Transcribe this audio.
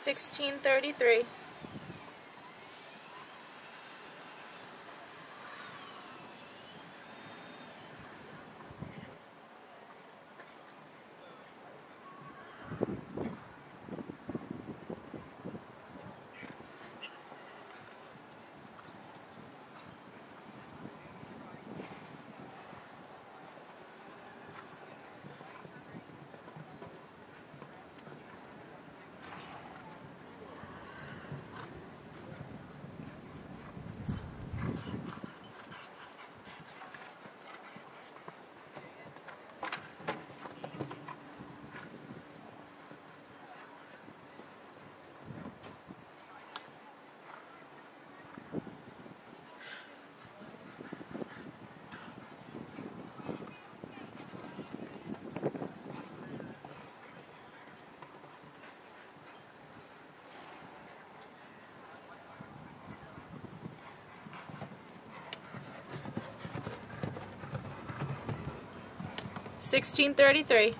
1633. Sixteen thirty three.